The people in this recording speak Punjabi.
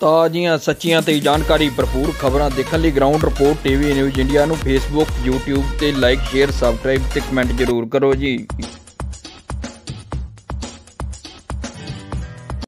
ਤਾਜ਼ੀਆਂ ਸੱਚੀਆਂ ਤੇ ਜਾਣਕਾਰੀ ਭਰਪੂਰ ਖਬਰਾਂ ਦੇਖਣ ਲਈ ground report TV news India ਨੂੰ ਫੇਸਬੁੱਕ YouTube ਤੇ ਲਾਈਕ ਸ਼ੇਅਰ ਸਬਸਕ੍ਰਾਈਬ ਤੇ ਕਮੈਂਟ ਜ਼ਰੂਰ ਕਰੋ ਜੀ।